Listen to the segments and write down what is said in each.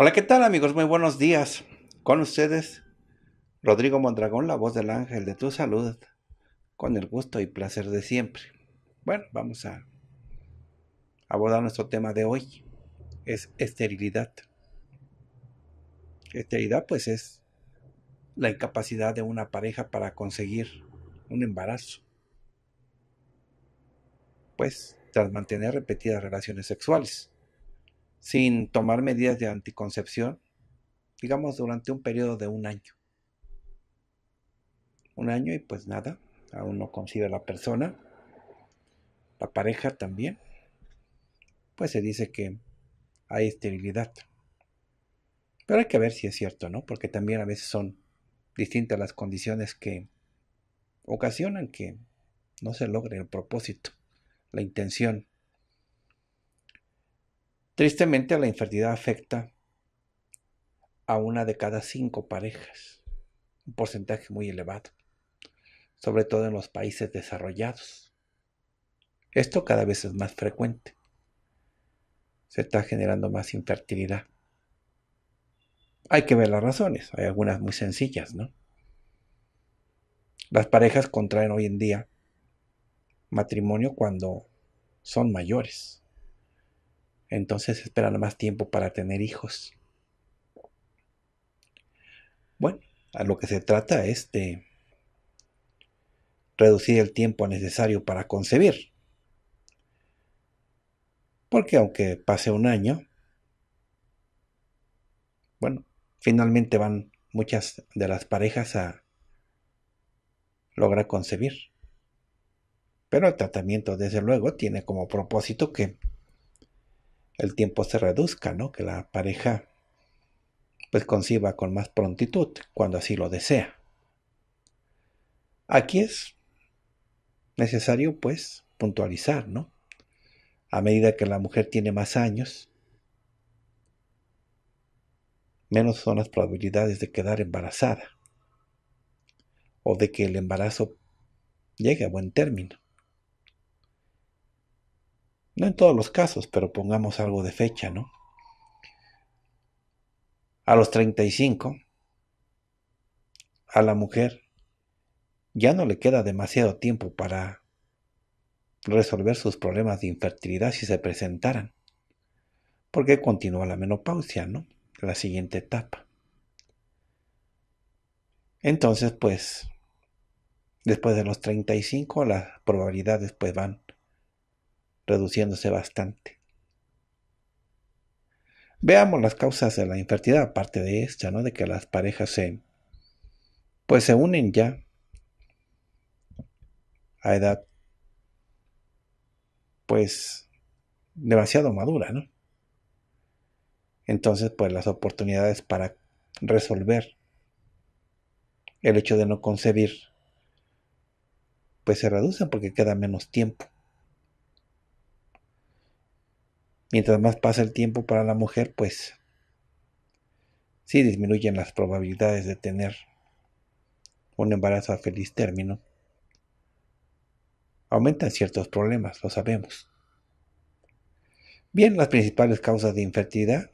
Hola, ¿qué tal amigos? Muy buenos días. Con ustedes, Rodrigo Mondragón, la voz del ángel de tu salud, con el gusto y placer de siempre. Bueno, vamos a abordar nuestro tema de hoy. Es esterilidad. Esterilidad pues es la incapacidad de una pareja para conseguir un embarazo. Pues tras mantener repetidas relaciones sexuales sin tomar medidas de anticoncepción, digamos durante un periodo de un año. Un año y pues nada, aún no concibe la persona, la pareja también, pues se dice que hay esterilidad. Pero hay que ver si es cierto, ¿no? Porque también a veces son distintas las condiciones que ocasionan que no se logre el propósito, la intención Tristemente la infertilidad afecta a una de cada cinco parejas, un porcentaje muy elevado, sobre todo en los países desarrollados. Esto cada vez es más frecuente. Se está generando más infertilidad. Hay que ver las razones, hay algunas muy sencillas, ¿no? Las parejas contraen hoy en día matrimonio cuando son mayores entonces esperan más tiempo para tener hijos. Bueno, a lo que se trata es de reducir el tiempo necesario para concebir. Porque aunque pase un año, bueno, finalmente van muchas de las parejas a lograr concebir. Pero el tratamiento, desde luego, tiene como propósito que el tiempo se reduzca, ¿no? Que la pareja pues conciba con más prontitud cuando así lo desea. Aquí es necesario pues puntualizar, ¿no? A medida que la mujer tiene más años, menos son las probabilidades de quedar embarazada o de que el embarazo llegue a buen término. No en todos los casos, pero pongamos algo de fecha, ¿no? A los 35, a la mujer ya no le queda demasiado tiempo para resolver sus problemas de infertilidad si se presentaran, porque continúa la menopausia, ¿no? La siguiente etapa. Entonces, pues, después de los 35, las probabilidades pues van reduciéndose bastante. Veamos las causas de la infertilidad, aparte de esta, ¿no? De que las parejas se, pues se unen ya a edad, pues, demasiado madura, ¿no? Entonces, pues las oportunidades para resolver el hecho de no concebir, pues se reducen porque queda menos tiempo. Mientras más pasa el tiempo para la mujer, pues sí disminuyen las probabilidades de tener un embarazo a feliz término. Aumentan ciertos problemas, lo sabemos. Bien, las principales causas de infertilidad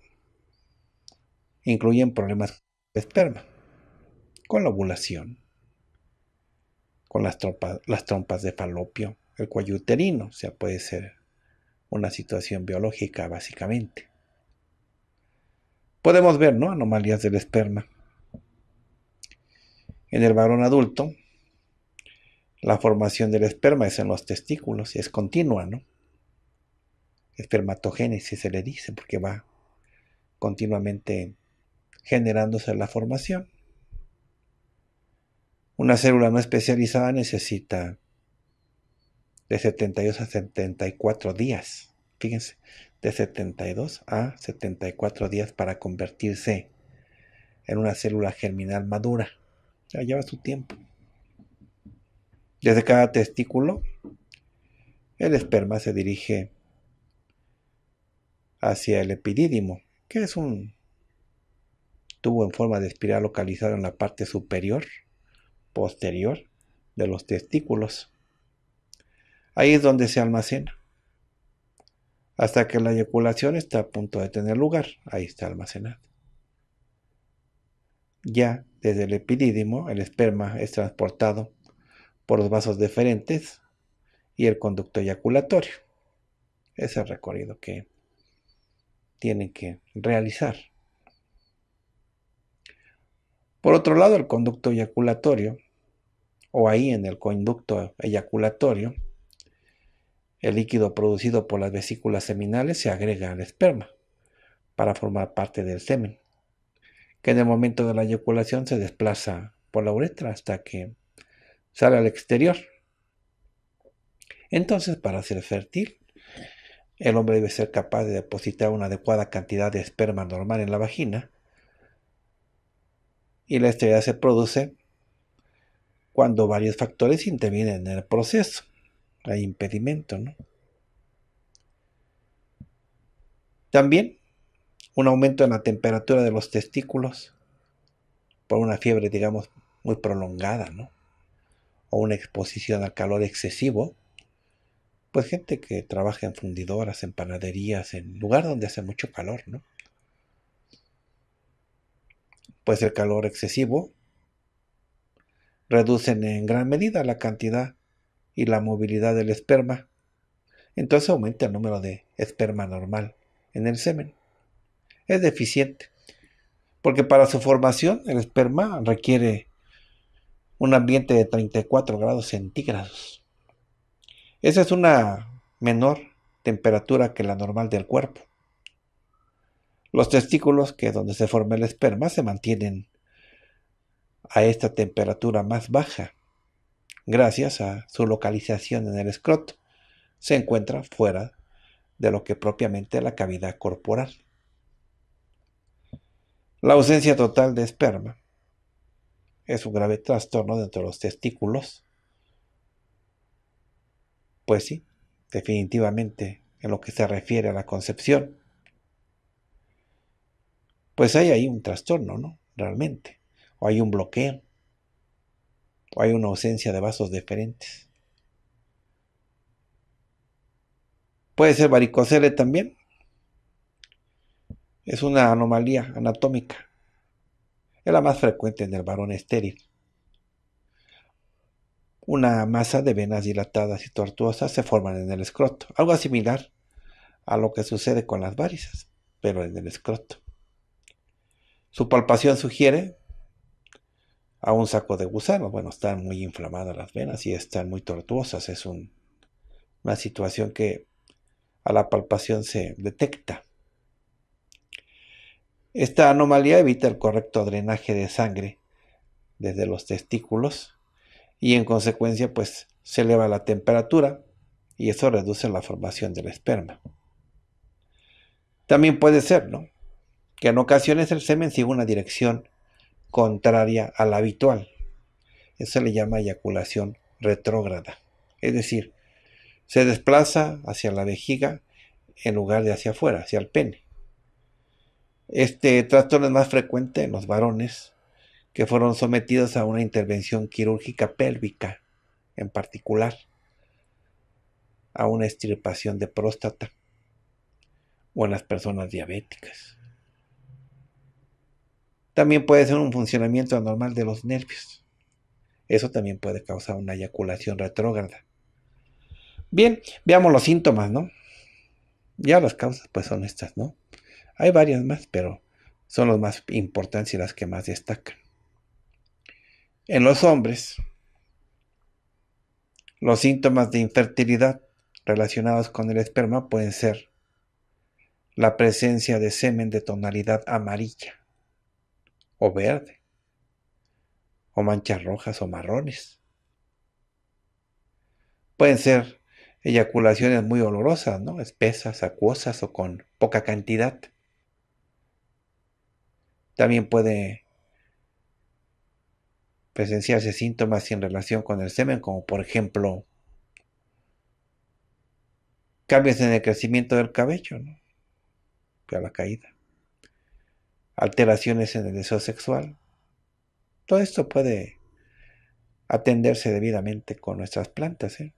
incluyen problemas de esperma, con la ovulación, con las, las trompas de falopio, el cuello uterino, o sea, puede ser una situación biológica básicamente. Podemos ver, ¿no? Anomalías del esperma. En el varón adulto, la formación del esperma es en los testículos y es continua, ¿no? Espermatogénesis se le dice porque va continuamente generándose la formación. Una célula no especializada necesita de 72 a 74 días. Fíjense, de 72 a 74 días para convertirse en una célula germinal madura. Ya lleva su tiempo. Desde cada testículo, el esperma se dirige hacia el epidídimo, que es un tubo en forma de espiral localizado en la parte superior, posterior de los testículos. Ahí es donde se almacena. Hasta que la eyaculación está a punto de tener lugar, ahí está almacenado. Ya desde el epidídimo, el esperma es transportado por los vasos deferentes y el conducto eyaculatorio. Es el recorrido que tienen que realizar. Por otro lado, el conducto eyaculatorio, o ahí en el conducto eyaculatorio, el líquido producido por las vesículas seminales se agrega al esperma para formar parte del semen, que en el momento de la eyaculación se desplaza por la uretra hasta que sale al exterior. Entonces, para ser fértil, el hombre debe ser capaz de depositar una adecuada cantidad de esperma normal en la vagina y la esterilidad se produce cuando varios factores intervienen en el proceso. Hay impedimento, ¿no? También un aumento en la temperatura de los testículos por una fiebre, digamos, muy prolongada, ¿no? O una exposición al calor excesivo pues gente que trabaja en fundidoras, en panaderías, en lugar donde hace mucho calor, ¿no? Pues el calor excesivo reducen en gran medida la cantidad y la movilidad del esperma. Entonces aumenta el número de esperma normal en el semen. Es deficiente, porque para su formación el esperma requiere un ambiente de 34 grados centígrados. Esa es una menor temperatura que la normal del cuerpo. Los testículos, que es donde se forma el esperma, se mantienen a esta temperatura más baja. Gracias a su localización en el escroto, se encuentra fuera de lo que propiamente la cavidad corporal. La ausencia total de esperma es un grave trastorno dentro de los testículos pues sí, definitivamente, en lo que se refiere a la concepción, pues hay ahí un trastorno, ¿no? Realmente. O hay un bloqueo. Hay una ausencia de vasos deferentes. Puede ser varicocele también. Es una anomalía anatómica. Es la más frecuente en el varón estéril una masa de venas dilatadas y tortuosas se forman en el escroto, algo similar a lo que sucede con las varices, pero en el escroto. Su palpación sugiere a un saco de gusano. Bueno, están muy inflamadas las venas y están muy tortuosas. Es una situación que a la palpación se detecta. Esta anomalía evita el correcto drenaje de sangre desde los testículos y en consecuencia pues se eleva la temperatura y eso reduce la formación del esperma. También puede ser, ¿no? Que en ocasiones el semen sigue una dirección contraria a la habitual. Eso se le llama eyaculación retrógrada. Es decir, se desplaza hacia la vejiga en lugar de hacia afuera, hacia el pene. Este trastorno es más frecuente en los varones que fueron sometidos a una intervención quirúrgica pélvica, en particular a una extirpación de próstata o en las personas diabéticas. También puede ser un funcionamiento anormal de los nervios. Eso también puede causar una eyaculación retrógrada. Bien, veamos los síntomas, ¿no? Ya las causas pues son estas, ¿no? Hay varias más, pero son los más importantes y las que más destacan. En los hombres, los síntomas de infertilidad relacionados con el esperma pueden ser la presencia de semen de tonalidad amarilla o verde, o manchas rojas o marrones. Pueden ser eyaculaciones muy olorosas, ¿no? Espesas, acuosas o con poca cantidad. También puede presenciarse síntomas en relación con el semen, como por ejemplo cambios en el crecimiento del cabello, ¿no? a la caída, alteraciones en el deseo sexual. Todo esto puede atenderse debidamente con nuestras plantas. ¿eh?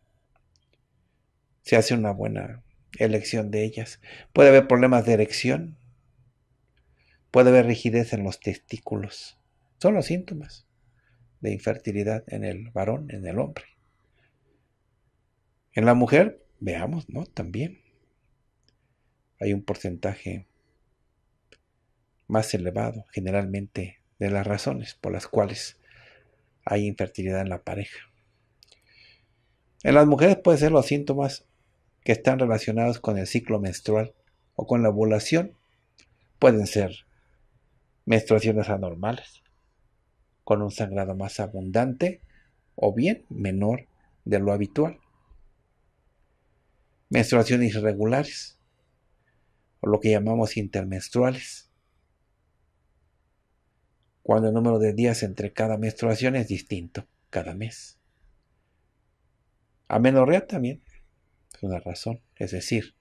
Se hace una buena elección de ellas. Puede haber problemas de erección. Puede haber rigidez en los testículos. Son los síntomas de infertilidad en el varón, en el hombre. En la mujer, veamos, ¿no? También hay un porcentaje más elevado, generalmente, de las razones por las cuales hay infertilidad en la pareja. En las mujeres pueden ser los síntomas que están relacionados con el ciclo menstrual o con la ovulación. Pueden ser menstruaciones anormales, con un sangrado más abundante o bien menor de lo habitual. Menstruaciones irregulares, o lo que llamamos intermenstruales, cuando el número de días entre cada menstruación es distinto cada mes. Amenorrea también es una razón, es decir,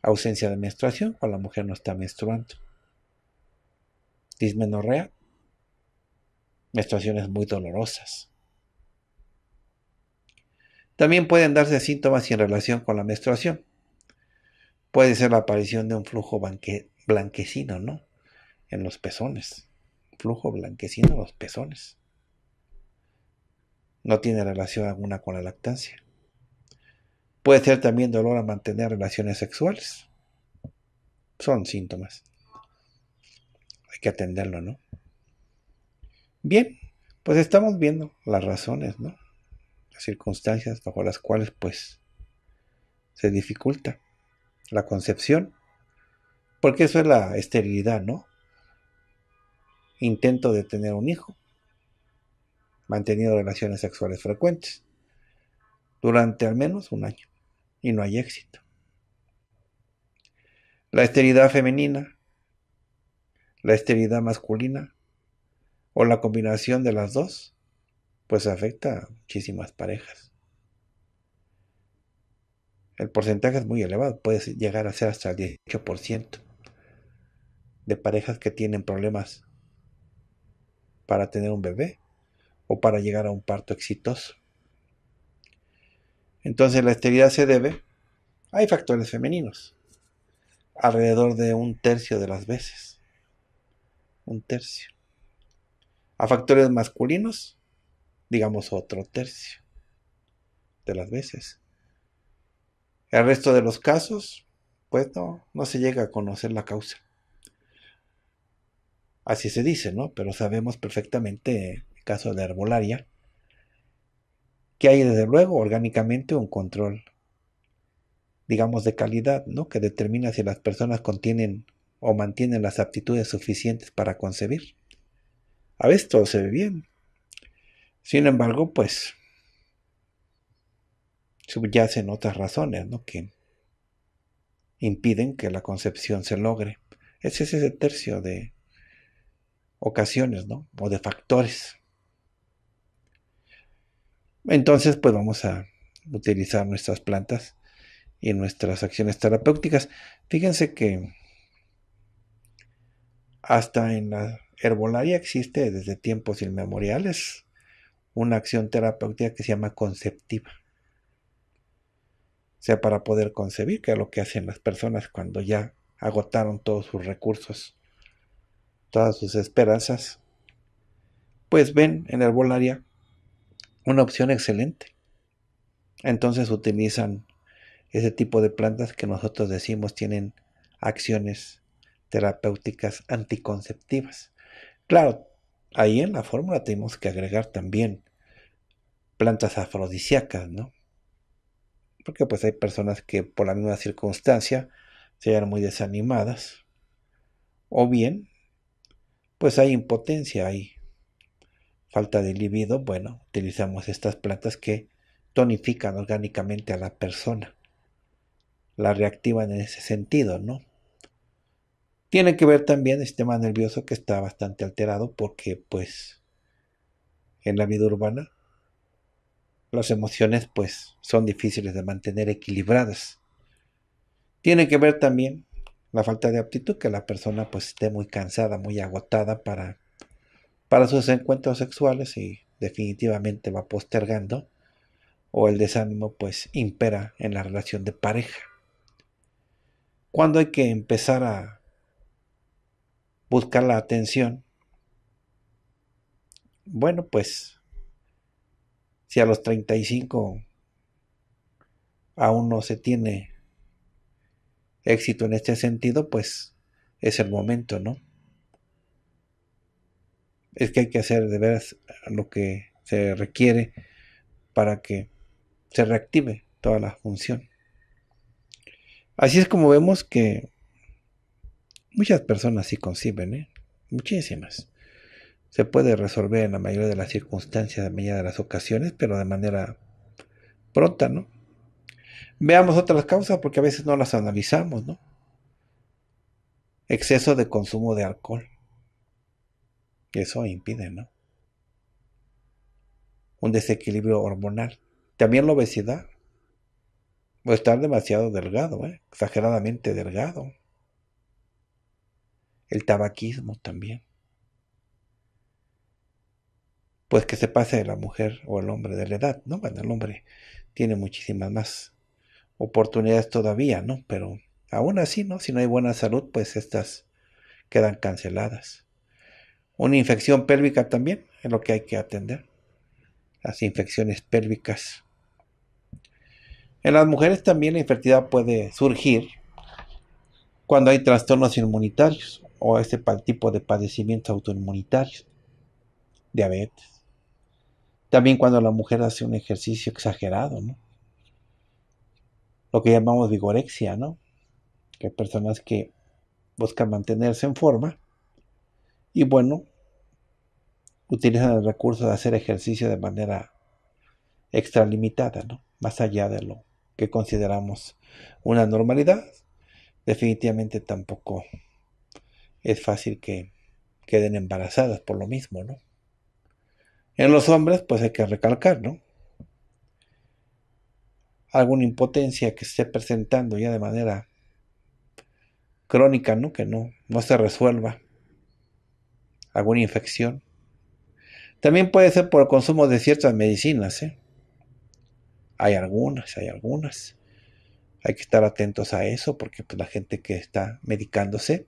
ausencia de menstruación cuando la mujer no está menstruando. Dismenorrea, menstruaciones muy dolorosas. También pueden darse síntomas en relación con la menstruación. Puede ser la aparición de un flujo blanquecino, ¿no? En los pezones. Flujo blanquecino en los pezones. No tiene relación alguna con la lactancia. Puede ser también dolor a mantener relaciones sexuales. Son síntomas. Hay que atenderlo, ¿no? Bien, pues estamos viendo las razones, ¿no? Las circunstancias bajo las cuales pues se dificulta la concepción, porque eso es la esterilidad, ¿no? Intento de tener un hijo, manteniendo relaciones sexuales frecuentes, durante al menos un año, y no hay éxito. La esterilidad femenina, la esterilidad masculina, o la combinación de las dos, pues afecta a muchísimas parejas el porcentaje es muy elevado, puede llegar a ser hasta el 18% de parejas que tienen problemas para tener un bebé o para llegar a un parto exitoso. Entonces la esterilidad se debe, hay factores femeninos, alrededor de un tercio de las veces, un tercio. A factores masculinos, digamos otro tercio de las veces. El resto de los casos, pues no, no se llega a conocer la causa. Así se dice, ¿no? Pero sabemos perfectamente, en el caso de la herbolaria, que hay desde luego orgánicamente un control, digamos, de calidad, ¿no? Que determina si las personas contienen o mantienen las aptitudes suficientes para concebir. A veces todo se ve bien. Sin embargo, pues subyacen otras razones ¿no? que impiden que la concepción se logre. Ese es ese tercio de ocasiones, ¿no? O de factores. Entonces, pues vamos a utilizar nuestras plantas y nuestras acciones terapéuticas. Fíjense que hasta en la herbolaria existe desde tiempos inmemoriales una acción terapéutica que se llama conceptiva sea para poder concebir, que es lo que hacen las personas cuando ya agotaron todos sus recursos, todas sus esperanzas, pues ven en herbolaria una opción excelente. Entonces utilizan ese tipo de plantas que nosotros decimos tienen acciones terapéuticas anticonceptivas. Claro, ahí en la fórmula tenemos que agregar también plantas afrodisíacas, ¿no? porque pues hay personas que por la misma circunstancia se hallan muy desanimadas, o bien, pues hay impotencia, hay falta de libido, bueno, utilizamos estas plantas que tonifican orgánicamente a la persona, la reactivan en ese sentido, ¿no? Tiene que ver también el sistema nervioso que está bastante alterado porque pues en la vida urbana las emociones pues son difíciles de mantener equilibradas. Tiene que ver también la falta de aptitud, que la persona pues esté muy cansada, muy agotada para, para sus encuentros sexuales y definitivamente va postergando o el desánimo pues impera en la relación de pareja. Cuando hay que empezar a buscar la atención, bueno pues si a los 35 aún no se tiene éxito en este sentido, pues es el momento, ¿no? Es que hay que hacer de veras lo que se requiere para que se reactive toda la función. Así es como vemos que muchas personas sí conciben, ¿eh? muchísimas. Se puede resolver en la mayoría de las circunstancias, en la mayoría de las ocasiones, pero de manera pronta, ¿no? Veamos otras causas porque a veces no las analizamos, ¿no? Exceso de consumo de alcohol. Eso impide, ¿no? Un desequilibrio hormonal. También la obesidad. O estar demasiado delgado, ¿eh? exageradamente delgado. El tabaquismo también. Pues que se pase de la mujer o el hombre de la edad, ¿no? Bueno, el hombre tiene muchísimas más oportunidades todavía, ¿no? Pero aún así, ¿no? Si no hay buena salud, pues estas quedan canceladas. Una infección pélvica también es lo que hay que atender. Las infecciones pélvicas en las mujeres también la infertilidad puede surgir cuando hay trastornos inmunitarios o este tipo de padecimientos autoinmunitarios, diabetes. También cuando la mujer hace un ejercicio exagerado, ¿no? Lo que llamamos vigorexia, ¿no? Que personas que buscan mantenerse en forma y bueno, utilizan el recurso de hacer ejercicio de manera extralimitada, ¿no? Más allá de lo que consideramos una normalidad, definitivamente tampoco es fácil que queden embarazadas por lo mismo, ¿no? En los hombres, pues hay que recalcar, ¿no? Alguna impotencia que esté presentando ya de manera crónica, ¿no? Que no, no se resuelva. Alguna infección. También puede ser por el consumo de ciertas medicinas, ¿eh? Hay algunas, hay algunas. Hay que estar atentos a eso porque pues, la gente que está medicándose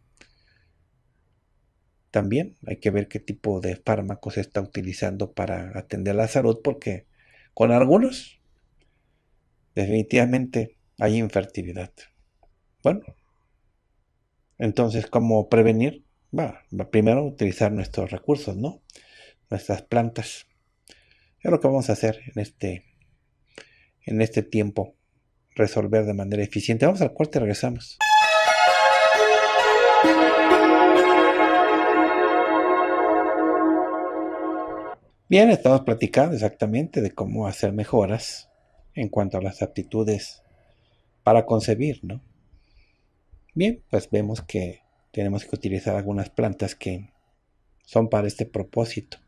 también hay que ver qué tipo de fármacos se está utilizando para atender la salud porque con algunos definitivamente hay infertilidad. Bueno, entonces, ¿cómo prevenir? Va, primero utilizar nuestros recursos, ¿no? Nuestras plantas. Es lo que vamos a hacer en este en este tiempo resolver de manera eficiente. Vamos al corte y regresamos. Bien, estamos platicando exactamente de cómo hacer mejoras en cuanto a las aptitudes para concebir, ¿no? Bien, pues vemos que tenemos que utilizar algunas plantas que son para este propósito,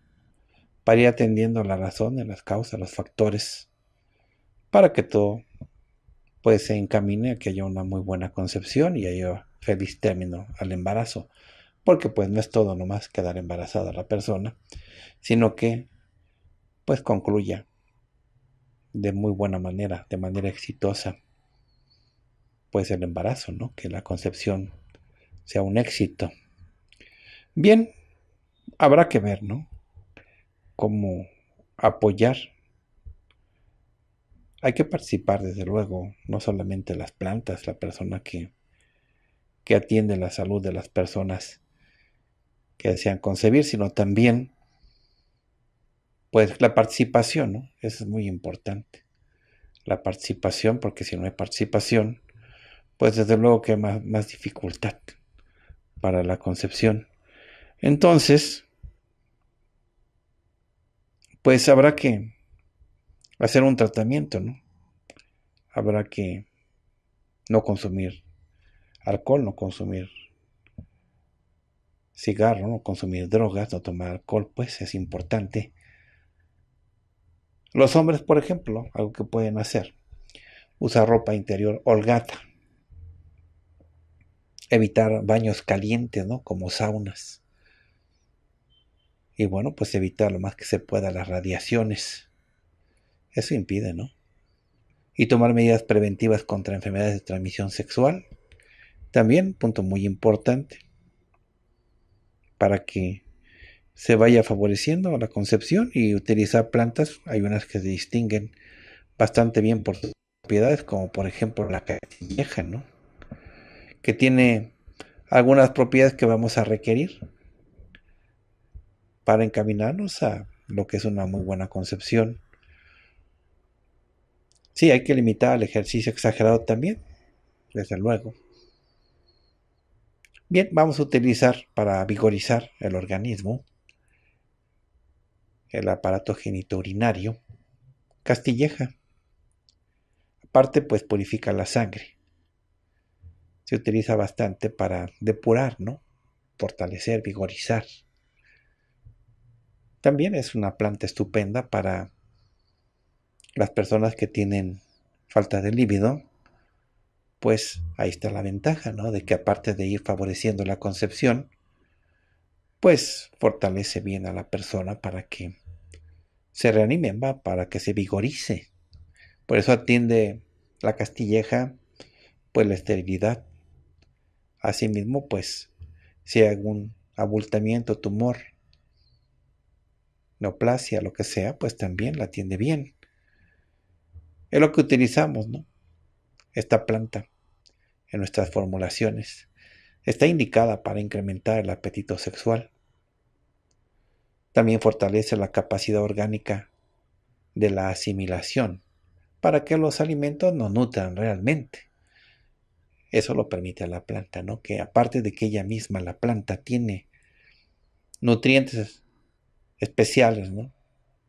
para ir atendiendo la razón, las causas, los factores para que todo pues se encamine a que haya una muy buena concepción y haya feliz término al embarazo. Porque pues no es todo nomás quedar embarazada la persona, sino que pues concluya de muy buena manera, de manera exitosa, pues el embarazo, ¿no? Que la concepción sea un éxito. Bien, habrá que ver, ¿no? Cómo apoyar hay que participar, desde luego, no solamente las plantas, la persona que, que atiende la salud de las personas que desean concebir, sino también, pues, la participación, ¿no? Eso es muy importante. La participación, porque si no hay participación, pues desde luego que hay más, más dificultad para la concepción. Entonces, pues habrá que hacer un tratamiento, ¿no? Habrá que no consumir alcohol, no consumir cigarro, no consumir drogas, no tomar alcohol, pues es importante. Los hombres, por ejemplo, algo que pueden hacer, usar ropa interior holgada, evitar baños calientes, ¿no? Como saunas. Y bueno, pues evitar lo más que se pueda las radiaciones. Eso impide, ¿no? Y tomar medidas preventivas contra enfermedades de transmisión sexual. También, punto muy importante, para que se vaya favoreciendo la concepción y utilizar plantas. Hay unas que se distinguen bastante bien por sus propiedades, como por ejemplo la castilleja, ¿no? que tiene algunas propiedades que vamos a requerir para encaminarnos a lo que es una muy buena concepción. Sí, hay que limitar el ejercicio exagerado también, desde luego. Bien, vamos a utilizar para vigorizar el organismo el aparato genitourinario, castilleja. Aparte, pues purifica la sangre se utiliza bastante para depurar, ¿no? Fortalecer, vigorizar. También es una planta estupenda para las personas que tienen falta de líbido, pues ahí está la ventaja, ¿no? De que aparte de ir favoreciendo la concepción, pues fortalece bien a la persona para que se reanime, ¿va? para que se vigorice. Por eso atiende la castilleja, pues la esterilidad, Asimismo, pues, si hay algún abultamiento, tumor, neoplasia, lo que sea, pues también la atiende bien. Es lo que utilizamos, ¿no? Esta planta en nuestras formulaciones está indicada para incrementar el apetito sexual. También fortalece la capacidad orgánica de la asimilación para que los alimentos nos nutran realmente. Eso lo permite a la planta, ¿no? Que aparte de que ella misma, la planta, tiene nutrientes especiales.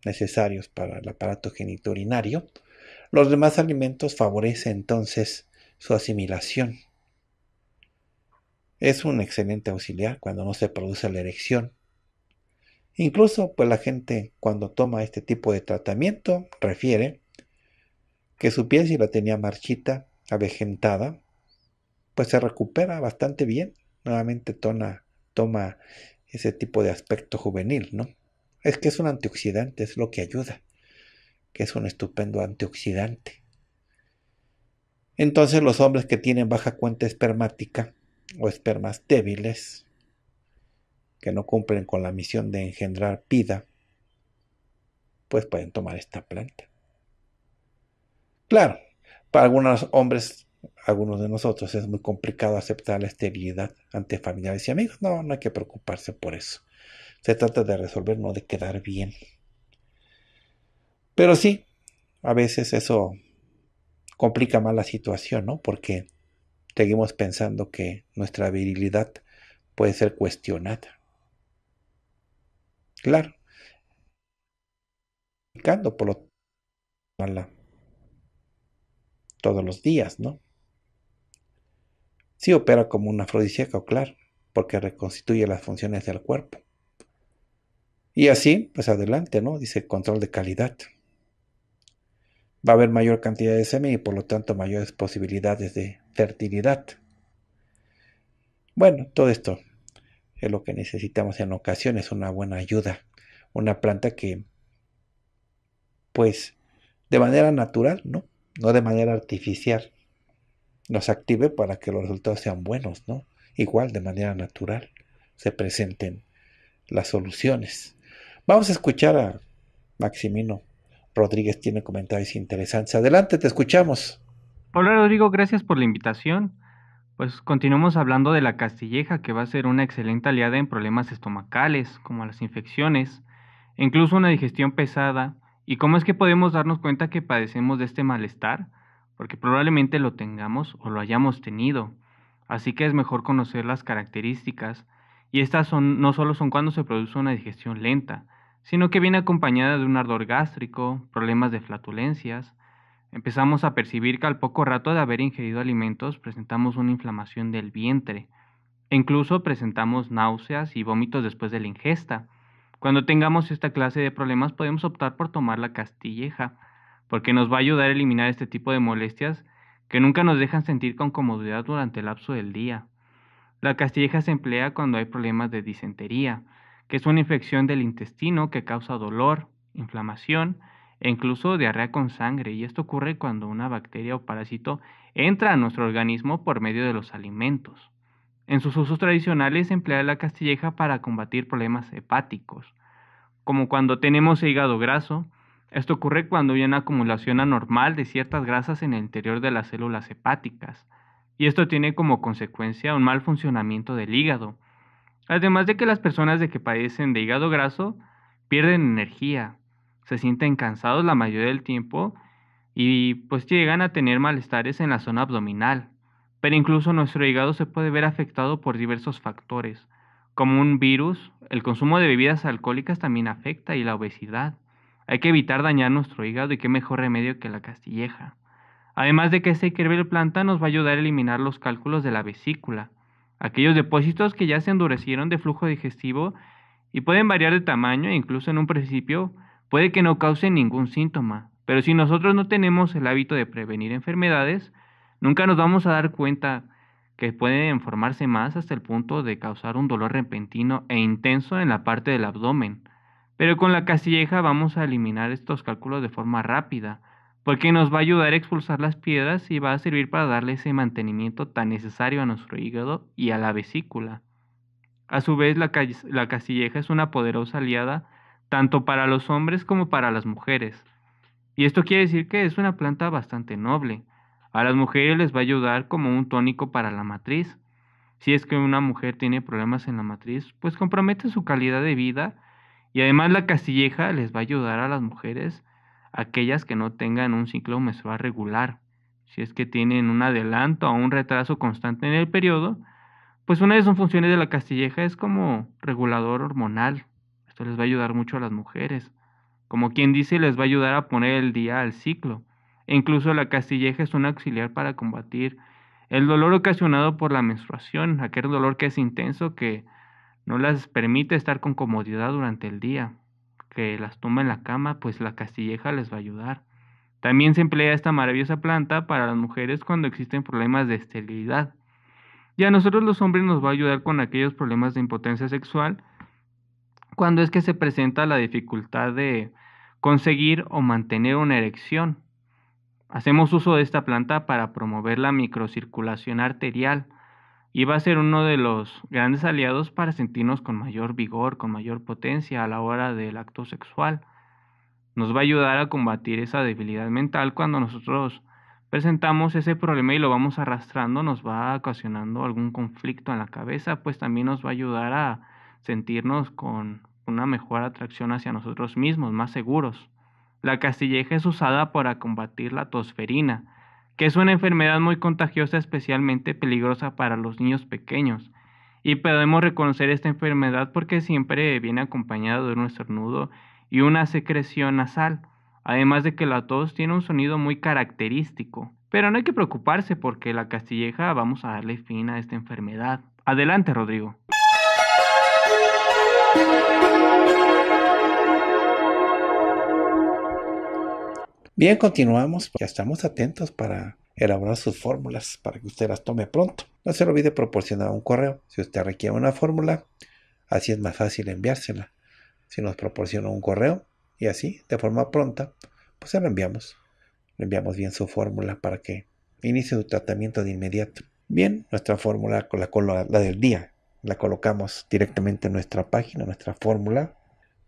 Necesarios para el aparato geniturinario, los demás alimentos favorecen entonces su asimilación. Es un excelente auxiliar cuando no se produce la erección. Incluso, pues la gente cuando toma este tipo de tratamiento refiere que su piel si la tenía marchita, avejentada, pues se recupera bastante bien. Nuevamente toma, toma ese tipo de aspecto juvenil, ¿no? Es que es un antioxidante, es lo que ayuda, que es un estupendo antioxidante. Entonces los hombres que tienen baja cuenta espermática o espermas débiles, que no cumplen con la misión de engendrar pida, pues pueden tomar esta planta. Claro, para algunos hombres algunos de nosotros es muy complicado aceptar la esterilidad ante familiares y amigos. No, no hay que preocuparse por eso. Se trata de resolver, no de quedar bien. Pero sí, a veces eso complica más la situación, ¿no? Porque seguimos pensando que nuestra virilidad puede ser cuestionada. Claro. Por lo todos los días, ¿no? Sí opera como un afrodisíaco, claro, porque reconstituye las funciones del cuerpo. Y así, pues adelante, ¿no? Dice control de calidad. Va a haber mayor cantidad de semen y por lo tanto mayores posibilidades de fertilidad. Bueno, todo esto es lo que necesitamos en ocasiones, una buena ayuda, una planta que, pues, de manera natural, ¿no? No de manera artificial, nos active para que los resultados sean buenos, ¿no? Igual, de manera natural, se presenten las soluciones. Vamos a escuchar a Maximino Rodríguez, tiene comentarios interesantes. Adelante, te escuchamos. Hola Rodrigo, gracias por la invitación. Pues continuamos hablando de la castilleja, que va a ser una excelente aliada en problemas estomacales, como las infecciones, e incluso una digestión pesada. ¿Y cómo es que podemos darnos cuenta que padecemos de este malestar? porque probablemente lo tengamos o lo hayamos tenido. Así que es mejor conocer las características y estas son no solo son cuando se produce una digestión lenta, sino que viene acompañada de un ardor gástrico, problemas de flatulencias. Empezamos a percibir que al poco rato de haber ingerido alimentos presentamos una inflamación del vientre. E incluso presentamos náuseas y vómitos después de la ingesta. Cuando tengamos esta clase de problemas podemos optar por tomar la castilleja, porque nos va a ayudar a eliminar este tipo de molestias que nunca nos dejan sentir con comodidad durante el lapso del día. La castilleja se emplea cuando hay problemas de disentería, que es una infección del intestino que causa dolor, inflamación e incluso diarrea con sangre, y esto ocurre cuando una bacteria o parásito entra a nuestro organismo por medio de los alimentos. En sus usos tradicionales se emplea la castilleja para combatir problemas hepáticos, como cuando tenemos hígado graso, esto ocurre cuando hay una acumulación anormal de ciertas grasas en el interior de las células hepáticas, y esto tiene como consecuencia un mal funcionamiento del hígado. Además de que las personas de que padecen de hígado graso pierden energía, se sienten cansados la mayoría del tiempo y pues llegan a tener malestares en la zona abdominal. Pero incluso nuestro hígado se puede ver afectado por diversos factores, como un virus, el consumo de bebidas alcohólicas también afecta y la obesidad. Hay que evitar dañar nuestro hígado y qué mejor remedio que la castilleja. Además de que este Kerbel planta nos va a ayudar a eliminar los cálculos de la vesícula, aquellos depósitos que ya se endurecieron de flujo digestivo y pueden variar de tamaño e incluso en un principio puede que no causen ningún síntoma. Pero si nosotros no tenemos el hábito de prevenir enfermedades, nunca nos vamos a dar cuenta que pueden formarse más hasta el punto de causar un dolor repentino e intenso en la parte del abdomen. Pero con la castilleja vamos a eliminar estos cálculos de forma rápida, porque nos va a ayudar a expulsar las piedras y va a servir para darle ese mantenimiento tan necesario a nuestro hígado y a la vesícula. A su vez, la, la castilleja es una poderosa aliada tanto para los hombres como para las mujeres. Y esto quiere decir que es una planta bastante noble. A las mujeres les va a ayudar como un tónico para la matriz. Si es que una mujer tiene problemas en la matriz, pues compromete su calidad de vida y además la castilleja les va a ayudar a las mujeres, aquellas que no tengan un ciclo menstrual regular. Si es que tienen un adelanto o un retraso constante en el periodo, pues una de sus funciones de la castilleja es como regulador hormonal. Les va a ayudar mucho a las mujeres. Como quien dice, les va a ayudar a poner el día al ciclo. E incluso la castilleja es un auxiliar para combatir el dolor ocasionado por la menstruación, aquel dolor que es intenso que no las permite estar con comodidad durante el día, que las toma en la cama, pues la castilleja les va a ayudar. También se emplea esta maravillosa planta para las mujeres cuando existen problemas de esterilidad. Y a nosotros los hombres nos va a ayudar con aquellos problemas de impotencia sexual cuando es que se presenta la dificultad de conseguir o mantener una erección. Hacemos uso de esta planta para promover la microcirculación arterial, y va a ser uno de los grandes aliados para sentirnos con mayor vigor, con mayor potencia a la hora del acto sexual. Nos va a ayudar a combatir esa debilidad mental cuando nosotros presentamos ese problema y lo vamos arrastrando, nos va ocasionando algún conflicto en la cabeza, pues también nos va a ayudar a sentirnos con una mejor atracción hacia nosotros mismos, más seguros. La castilleja es usada para combatir la tosferina, que es una enfermedad muy contagiosa, especialmente peligrosa para los niños pequeños. Y podemos reconocer esta enfermedad porque siempre viene acompañada de un estornudo y una secreción nasal, además de que la tos tiene un sonido muy característico. Pero no hay que preocuparse porque la castilleja vamos a darle fin a esta enfermedad. Adelante, Rodrigo. Bien, continuamos. Ya estamos atentos para elaborar sus fórmulas para que usted las tome pronto. No se olvide proporcionar un correo. Si usted requiere una fórmula, así es más fácil enviársela. Si nos proporciona un correo y así, de forma pronta, pues se lo enviamos. Le enviamos bien su fórmula para que inicie su tratamiento de inmediato. Bien, nuestra fórmula, la, la del día, la colocamos directamente en nuestra página, nuestra fórmula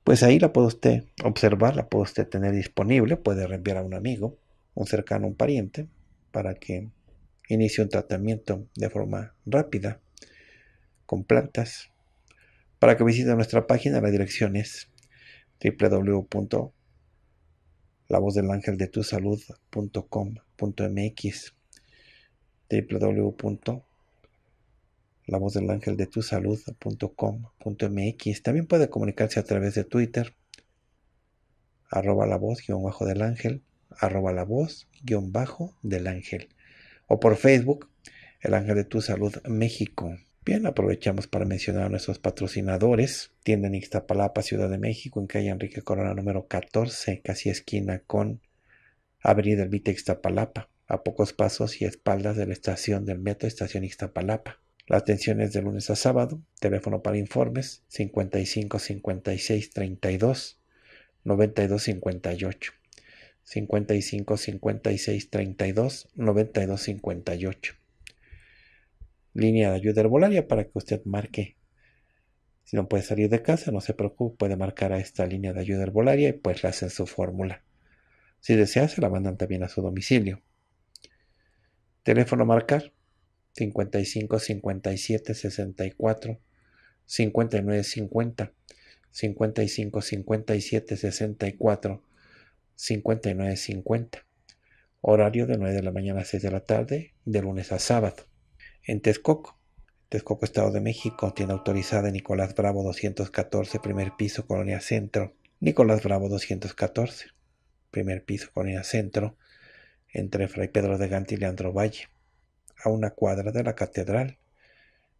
pues ahí la puede usted observar, la puede usted tener disponible, puede reenviar a un amigo, un cercano, un pariente, para que inicie un tratamiento de forma rápida con plantas. Para que visite nuestra página, la dirección es www.lavozdelangeldetusalud.com.mx www la voz del ángel de tu salud.com.mx. También puede comunicarse a través de Twitter arroba la voz guion bajo del ángel, arroba la voz guion bajo del ángel. O por Facebook, el ángel de tu salud México. Bien, aprovechamos para mencionar a nuestros patrocinadores. Tienda en Ixtapalapa, Ciudad de México, en calle Enrique Corona número 14, casi esquina con Avenida Elvita Ixtapalapa, a pocos pasos y espaldas de la estación del metro Estación Ixtapalapa. La atención es de lunes a sábado. Teléfono para informes 55 56 32 92 58. 55 56 32 92 58. Línea de ayuda herbolaria para que usted marque. Si no puede salir de casa, no se preocupe, puede marcar a esta línea de ayuda herbolaria y pues le hacen su fórmula. Si desea, se la mandan también a su domicilio. Teléfono marcar 55 57 64 59 50 55 57 64 59 50 horario de 9 de la mañana a 6 de la tarde de lunes a sábado. En Texcoco Texcoco Estado de México tiene autorizada Nicolás Bravo 214 primer piso Colonia Centro. Nicolás Bravo 214 primer piso Colonia Centro entre Fray Pedro de Gante y Leandro Valle a una cuadra de la catedral.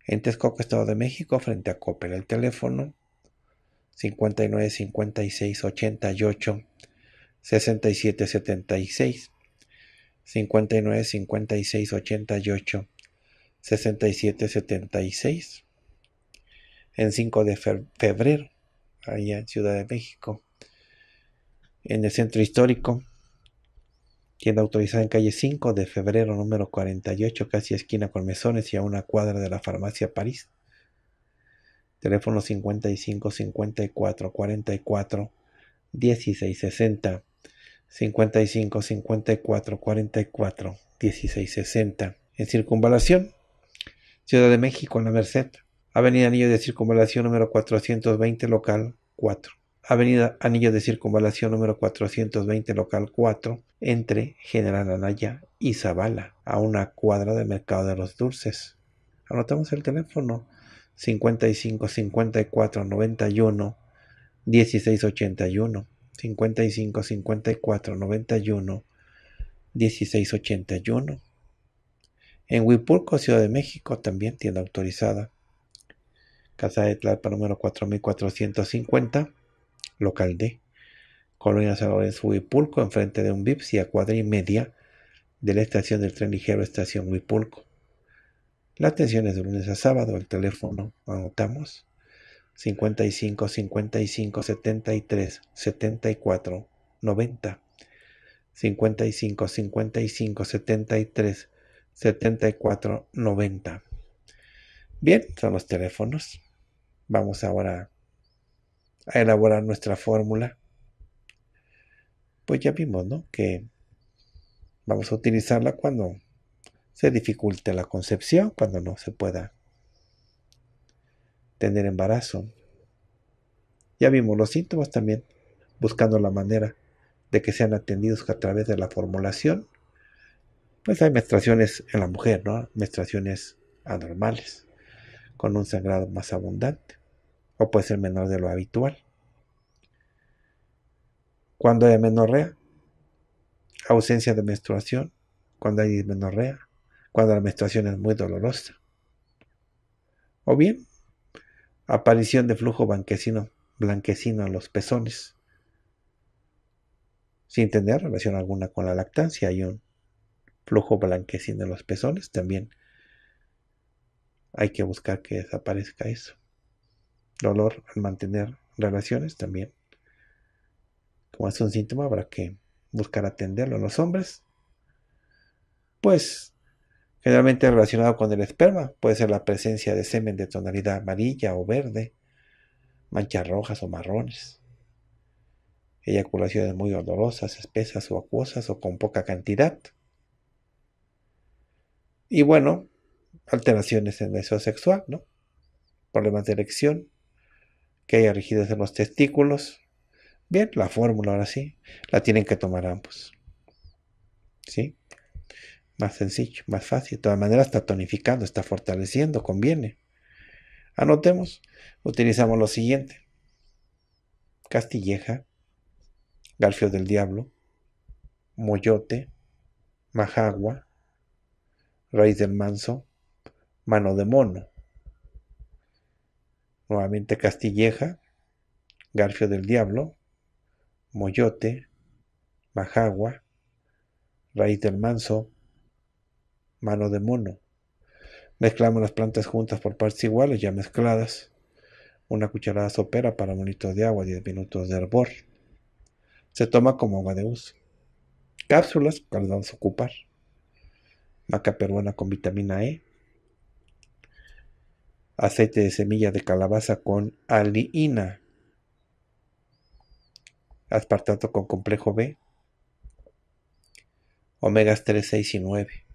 En Texcoco, Estado de México, frente a Coppel. El teléfono 59 56 88 67 76 59 56 88 67 76 en 5 de febrero allá en Ciudad de México en el centro histórico Tienda autorizada en calle 5 de febrero número 48, casi esquina con mesones y a una cuadra de la farmacia París. Teléfono 55 54 44 16 60. 55 54 44 16 60. En circunvalación, Ciudad de México, en la Merced. Avenida Anillo de Circunvalación número 420, local 4. Avenida Anillo de Circunvalación número 420, local 4, entre General Anaya y Zavala, a una cuadra del Mercado de los Dulces. Anotamos el teléfono 55 54 91 16 81 55 54 91 16 81 en Huipulco, Ciudad de México, también tienda autorizada. Casa de Tlalpa número 4450 local D, Colonia Lorenzo Huipulco, enfrente de un VIPS y a cuadra y media de la estación del tren ligero Estación Huipulco. La atención es de lunes a sábado, el teléfono, anotamos, 55 55 73 74 90. 55 55 73 74 90. Bien, son los teléfonos. Vamos ahora a elaborar nuestra fórmula, pues ya vimos, ¿no? Que vamos a utilizarla cuando se dificulte la concepción, cuando no se pueda tener embarazo. Ya vimos los síntomas también, buscando la manera de que sean atendidos a través de la formulación. Pues hay menstruaciones en la mujer, ¿no? Menstruaciones anormales, con un sangrado más abundante o puede ser menor de lo habitual. Cuando hay menorrea, ausencia de menstruación, cuando hay dismenorrea, cuando la menstruación es muy dolorosa. O bien, aparición de flujo blanquecino, blanquecino en los pezones, sin tener relación alguna con la lactancia. Hay un flujo blanquecino en los pezones, también hay que buscar que desaparezca eso dolor al mantener relaciones también. Como es un síntoma, habrá que buscar atenderlo. En los hombres, pues generalmente relacionado con el esperma, puede ser la presencia de semen de tonalidad amarilla o verde, manchas rojas o marrones, eyaculaciones muy dolorosas, espesas o acuosas o con poca cantidad. Y bueno, alteraciones en el deseo sexual, ¿no? Problemas de erección, que haya rigidez en los testículos. Bien, la fórmula ahora sí, la tienen que tomar ambos. ¿Sí? Más sencillo, más fácil. De todas maneras está tonificando, está fortaleciendo, conviene. Anotemos, utilizamos lo siguiente. Castilleja, Garfio del Diablo, Moyote, Majagua, Raíz del Manso, Mano de Mono. Nuevamente Castilleja, Garfio del Diablo, Moyote, Majagua, Raíz del Manso, Mano de Mono. Mezclamos las plantas juntas por partes iguales, ya mezcladas. Una cucharada sopera para un litro de agua, 10 minutos de hervor. Se toma como agua de uso. Cápsulas, cuando vamos ocupar. Maca peruana con vitamina E. Aceite de semilla de calabaza con aliina. Aspartato con complejo B. Omegas 3, 6 y 9.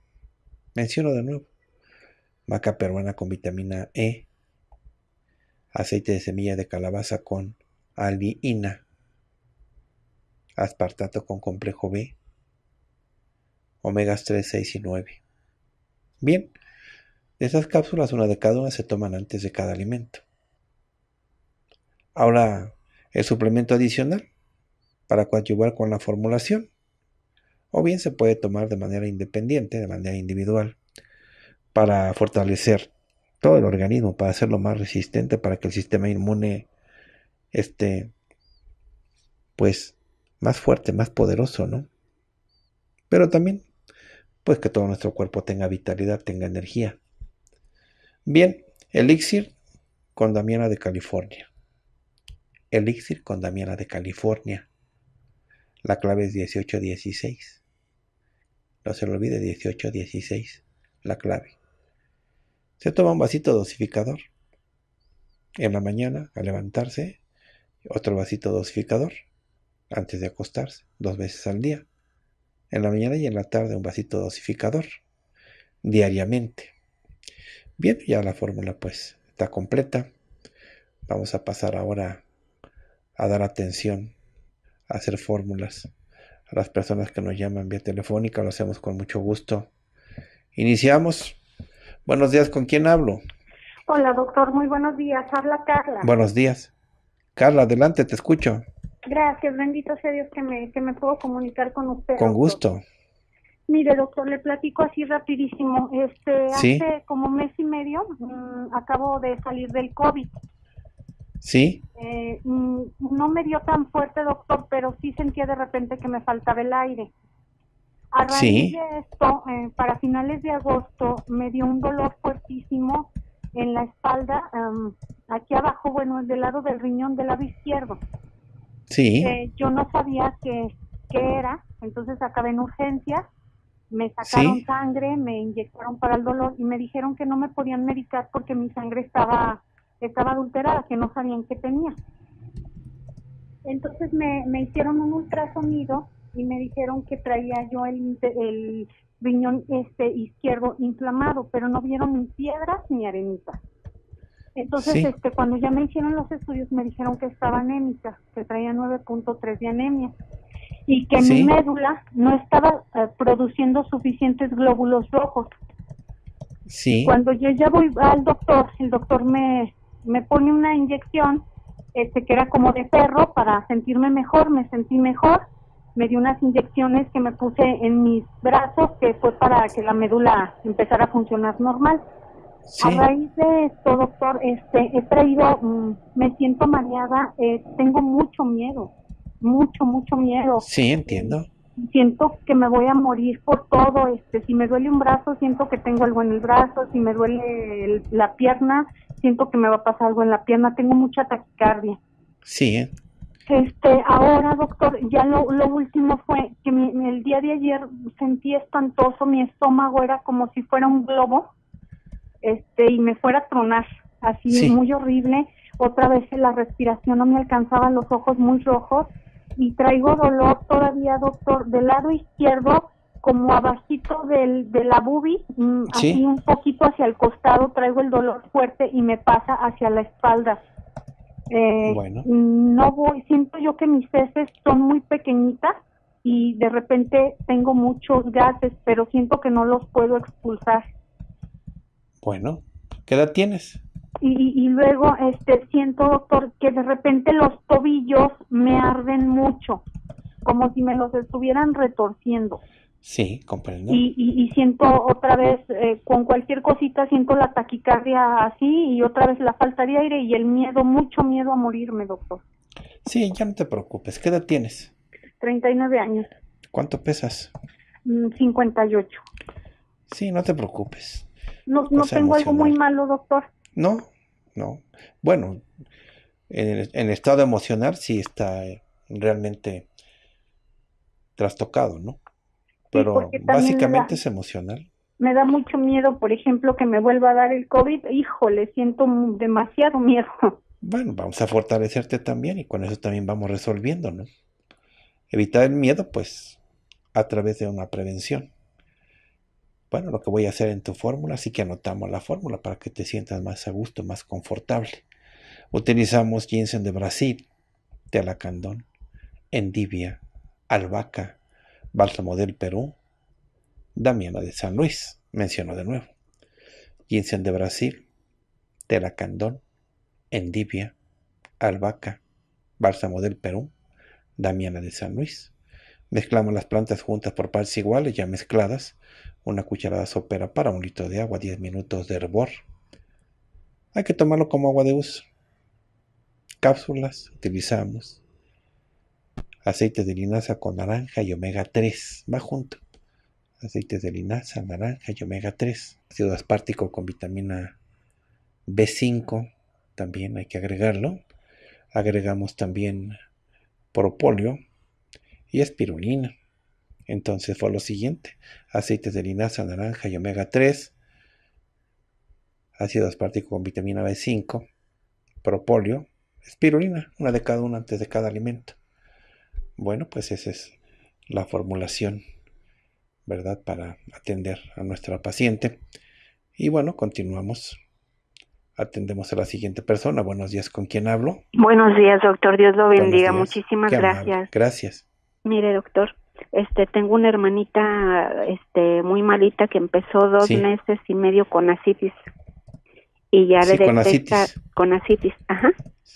Menciono de nuevo. Maca peruana con vitamina E. Aceite de semilla de calabaza con aliina. Aspartato con complejo B. Omegas 3, 6 y 9. Bien, de esas cápsulas, una de cada una se toman antes de cada alimento. Ahora, el suplemento adicional para coadyuvar con la formulación. O bien se puede tomar de manera independiente, de manera individual, para fortalecer todo el organismo, para hacerlo más resistente, para que el sistema inmune esté, pues, más fuerte, más poderoso, ¿no? Pero también, pues, que todo nuestro cuerpo tenga vitalidad, tenga energía. Bien, elixir con Damiana de California. Elixir con Damiana de California. La clave es 1816. No se lo olvide, 1816. La clave. Se toma un vasito dosificador. En la mañana, al levantarse, otro vasito dosificador. Antes de acostarse, dos veces al día. En la mañana y en la tarde, un vasito dosificador. Diariamente. Bien, ya la fórmula pues está completa. Vamos a pasar ahora a dar atención, a hacer fórmulas a las personas que nos llaman vía telefónica. Lo hacemos con mucho gusto. Iniciamos. Buenos días, ¿con quién hablo? Hola, doctor, muy buenos días. Habla Carla. Buenos días. Carla, adelante, te escucho. Gracias, bendito sea Dios que me, que me puedo comunicar con usted. Con doctor. gusto. Mire, doctor, le platico así rapidísimo. Este, Sí. hace como mes y medio mm, acabo de salir del COVID. ¿Sí? Eh, mm, no me dio tan fuerte, doctor, pero sí sentía de repente que me faltaba el aire. A raíz Sí. de esto, eh, para finales de agosto, me dio un dolor fuertísimo en la espalda, aquí abajo, bueno, del lado del riñón del lado izquierdo. Sí. Eh, yo no sabía qué, qué era, entonces acabé en urgencias, me sacaron Sí. sangre, me inyectaron para el dolor y me dijeron que no me podían medicar porque mi sangre estaba, estaba adulterada, que no sabían qué tenía. Entonces me, me hicieron un ultrasonido y me dijeron que traía yo el, el riñón este izquierdo inflamado, pero no vieron ni piedras ni arenitas. Entonces, Sí. este, cuando ya me hicieron los estudios, me dijeron que estaba anémica, que traía 9.3 de anemia y que Sí. mi médula no estaba eh, produciendo suficientes glóbulos rojos. Sí. Cuando yo ya voy al doctor, el doctor me, me pone una inyección este, que era como de perro para sentirme mejor, me sentí mejor, me dio unas inyecciones que me puse en mis brazos, que fue para que la médula empezara a funcionar normal. Sí. A raíz de esto, doctor, este, he traído, mm, me siento mareada, eh, tengo mucho miedo, mucho, mucho miedo. Sí, entiendo. Siento que me voy a morir por todo, este, si me duele un brazo, siento que tengo algo en el brazo, si me duele el- la pierna, siento que me va a pasar algo en la pierna, tengo mucha taquicardia. Sí. ¿eh? Este, ahora, doctor, ya lo, lo último fue que mi- el día de ayer sentí espantoso, mi estómago era como si fuera un globo, este, y me fuera a tronar, así Sí. muy horrible. Otra vez la respiración no me alcanzaba, los ojos muy rojos, y traigo dolor todavía, doctor, del lado izquierdo, como abajito del, de la bubi, mm, Sí. así un poquito hacia el costado, traigo el dolor fuerte y me pasa hacia la espalda. Eh, Bueno. No voy, siento yo que mis heces son muy pequeñitas y de repente tengo muchos gases, pero siento que no los puedo expulsar. Bueno. ¿Qué edad tienes? Y, y- luego este siento, doctor, que de repente los tobillos me arden mucho, como si me los estuvieran retorciendo. Sí, comprendo. Y, y, siento otra vez, eh, con cualquier cosita, siento la taquicardia así y otra vez la falta de aire y el miedo, mucho miedo a morirme, doctor. Sí, ya no te preocupes. ¿Qué edad tienes? 39 años. ¿Cuánto pesas? 58. Mm, sí, no te preocupes. No, no tengo algo muy malo, doctor. No, no. Bueno, en estado emocional sí está realmente trastocado, ¿no? Pero básicamente es emocional. Me da mucho miedo, por ejemplo, que me vuelva a dar el COVID. Híjole, siento demasiado miedo. Bueno, vamos a fortalecerte también y con eso también vamos resolviendo, ¿no? Evitar el miedo, pues, a través de una prevención. Bueno, lo que voy a hacer en tu fórmula, sí que anotamos la fórmula para que te sientas más a gusto, más confortable. Utilizamos ginseng de Brasil, telacandón, endivia, albahaca, Bálsamo del Perú, Damiana de San Luis, menciono de nuevo. Ginseng de Brasil, Telacandón, Endivia, Albahaca, Bálsamo del Perú, Damiana de San Luis. Mezclamos las plantas juntas por partes iguales, ya mezcladas. Una cucharada sopera para un litro de agua, 10 minutos de hervor. Hay que tomarlo como agua de uso. Cápsulas utilizamos aceite de linaza con naranja y omega 3. Va junto. Aceites de linaza, naranja y omega 3. Ácido aspartico con vitamina B5. También hay que agregarlo. Agregamos también propóleo y espirulina. Entonces fue lo siguiente. Aceites de linaza, naranja y omega 3. Ácido aspartico con vitamina B5. Propóleo. Espirulina. Una de cada uno antes de cada alimento. Bueno, pues esa es la formulación, ¿verdad? Para atender a nuestra paciente. Y bueno, continuamos. Atendemos a la siguiente persona. Buenos días, ¿con quién hablo? Buenos días, doctor. Dios lo bendiga. Muchísimas gracias. Gracias. Mire, doctor, este tengo una hermanita este muy malita que empezó dos meses y medio con asitis. Y ya sí, con asitis. con asitis, ajá.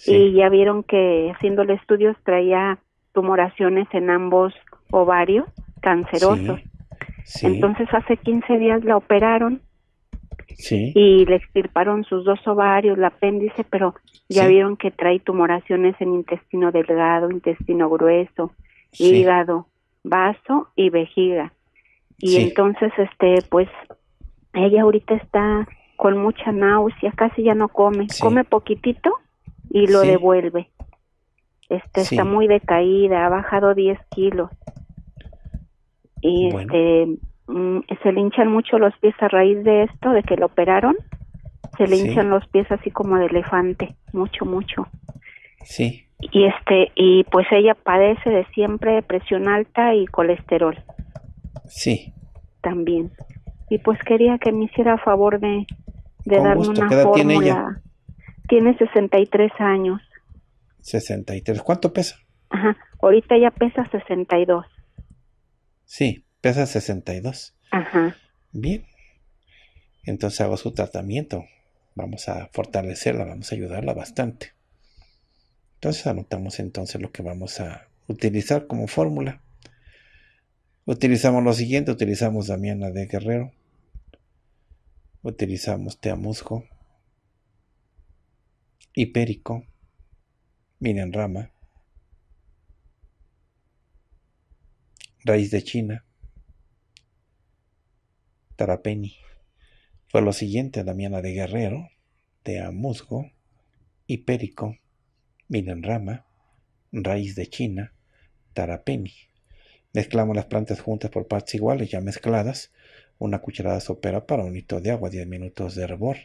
Y ya vieron que haciéndole estudios traía tumoraciones en ambos ovarios cancerosos. Entonces hace 15 días la operaron y le extirparon sus dos ovarios, el apéndice, pero ya vieron que trae tumoraciones en intestino delgado, intestino grueso, hígado, vaso y vejiga. Y entonces, este, pues, ella ahorita está con mucha náusea, casi ya no come, come poquitito y lo devuelve este está muy decaída, ha bajado 10 kilos. Y este mm, se le hinchan mucho los pies a raíz de esto, de que lo operaron. Se le hinchan los pies así como de elefante, mucho, mucho. Sí. Y este, y pues ella padece de siempre presión alta y colesterol. Sí. También. Y pues quería que me hiciera favor de, de darme una fórmula. Tiene, ella? tiene 63 años. 63. ¿Cuánto pesa? Ajá, ahorita ya pesa 62. Sí, pesa 62. Ajá. Bien. Entonces hago su tratamiento. Vamos a fortalecerla, vamos a ayudarla bastante. Entonces anotamos entonces lo que vamos a utilizar como fórmula. Utilizamos lo siguiente, utilizamos Damiana de Guerrero, utilizamos teamusgo, hipérico, rama, raíz de China, Tarapeni. Fue lo siguiente, Damiana de Guerrero, de Amusgo, Hipérico, rama, raíz de China, Tarapeni. Mezclamos las plantas juntas por partes iguales, ya mezcladas. Una cucharada sopera para un litro de agua, 10 minutos de hervor.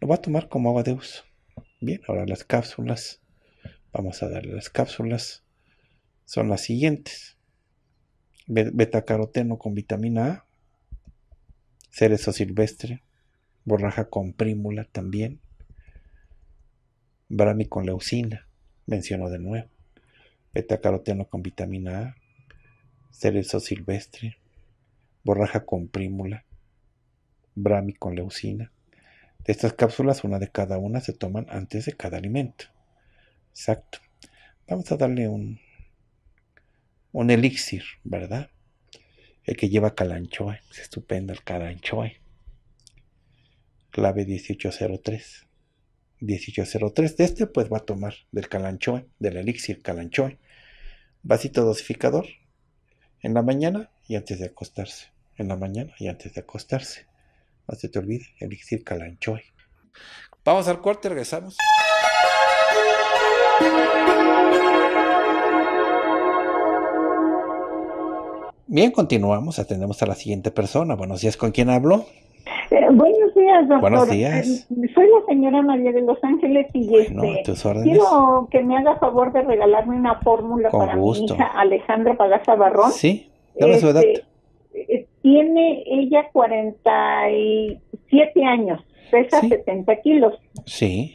Lo va a tomar como agua de uso. Bien, ahora las cápsulas Vamos a darle las cápsulas. Son las siguientes. Beta caroteno con vitamina A. Cerezo silvestre. Borraja con prímula también. Brami con leucina. Menciono de nuevo. Beta caroteno con vitamina A. Cerezo silvestre. Borraja con prímula. Brami con leucina. De estas cápsulas, una de cada una se toman antes de cada alimento. Exacto. Vamos a darle un, un elixir, ¿verdad? El que lleva calanchoe, es estupendo el calanchoe. Clave 1803. 1803 de este pues va a tomar del calanchoe, del elixir calanchoe. Vasito dosificador en la mañana y antes de acostarse. En la mañana y antes de acostarse. No se te olvide, elixir calanchoe. Vamos al corte, regresamos. Bien, continuamos, atendemos a la siguiente persona. Buenos días, ¿con quién hablo? Eh, días, doctor. Buenos días. Eh, soy la señora María de Los Ángeles y este, quiero que me haga favor de regalarme una fórmula para mi hija Alejandra Pagaza Barrón. Sí, dame su edad. Este, eh, tiene ella 47 años, pesa 70 kilos. Sí.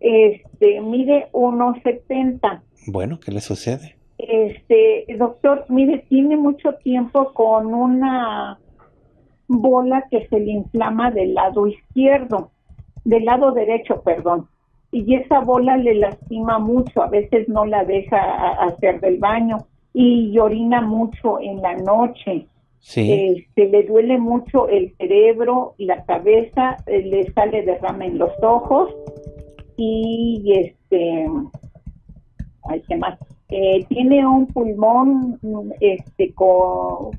Este, mide 1,70. Bueno, ¿qué le sucede? Este, doctor, mire, tiene mucho tiempo con una bola que se le inflama del lado izquierdo, del lado derecho, perdón. Y esa bola le lastima mucho, a veces no la deja hacer del baño y orina mucho en la noche. Sí. Este, le duele mucho el cerebro, la cabeza, eh, le sale derrame en los ojos y este, ay, ¿qué más? Eh, tiene un pulmón este con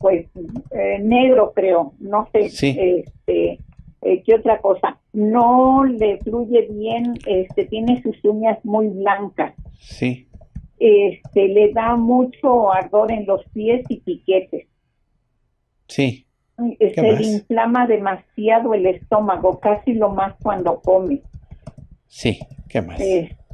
pues eh, negro creo no sé este eh, qué otra cosa no le fluye bien este tiene sus uñas muy blancas. Sí. Este le da mucho ardor en los pies y piquetes. Sí. Se le inflama demasiado el estómago casi lo más cuando come. Sí qué más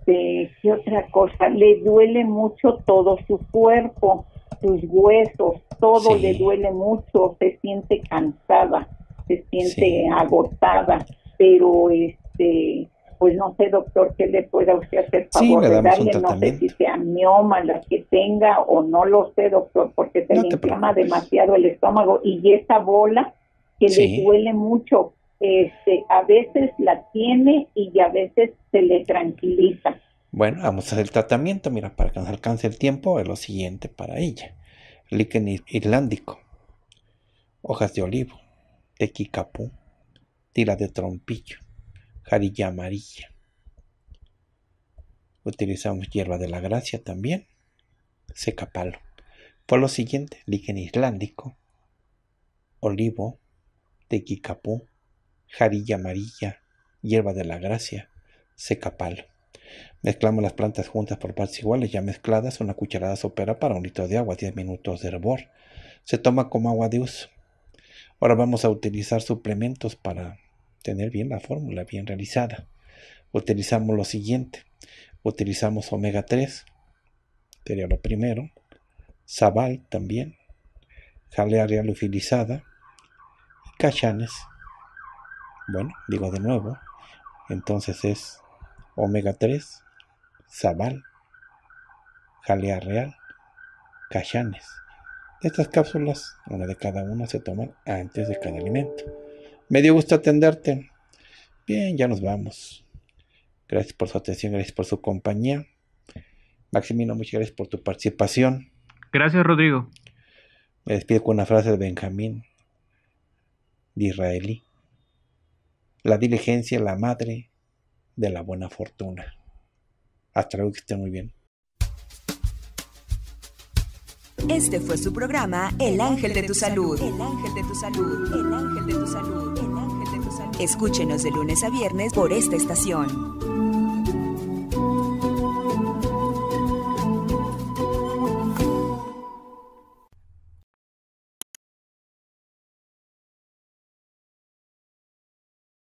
este, ¿qué otra cosa? Le duele mucho todo su cuerpo, sus huesos, todo le duele mucho, se siente cansada, se siente agotada, pero este, pues no sé, doctor, ¿qué le pueda usted hacer favor de darle? No sé si sea mioma la que tenga o no lo sé, doctor, porque se le inflama demasiado el estómago y esa bola que le duele mucho, este, a veces la tiene y a veces se le tranquiliza. Bueno, vamos a hacer el tratamiento, mira, para que nos alcance el tiempo, es lo siguiente para ella. Líquen irlándico, hojas de olivo, tequicapú, tira de trompillo, jarilla amarilla. Utilizamos hierba de la gracia también, secapalo. Por lo siguiente, líquen islandico, olivo, tequicapú, jarilla amarilla, hierba de la gracia, secapalo. Mezclamos las plantas juntas por partes iguales, ya mezcladas, una cucharada sopera para un litro de agua, 10 minutos de hervor. Se toma como agua de uso. Ahora vamos a utilizar suplementos para tener bien la fórmula, bien realizada. Utilizamos lo siguiente. Utilizamos omega 3, sería lo primero. Sabal también. Jalea real utilizada. Cachanes bueno, digo de nuevo, entonces es omega 3, sabal, jalea real, cachanes. Estas cápsulas, una de cada una, se toman antes de cada alimento. Me dio gusto atenderte. Bien, ya nos vamos. Gracias por su atención, gracias por su compañía. Maximino, muchas gracias por tu participación. Gracias, Rodrigo. Me despido con una frase de Benjamín, de israelí. La diligencia, la madre de la buena fortuna. Hasta luego, que estén muy bien. Este fue su programa El Ángel de tu Salud. El Ángel de tu Salud. El Ángel de tu Salud. El Ángel de tu Salud. Escúchenos de lunes a viernes por esta estación.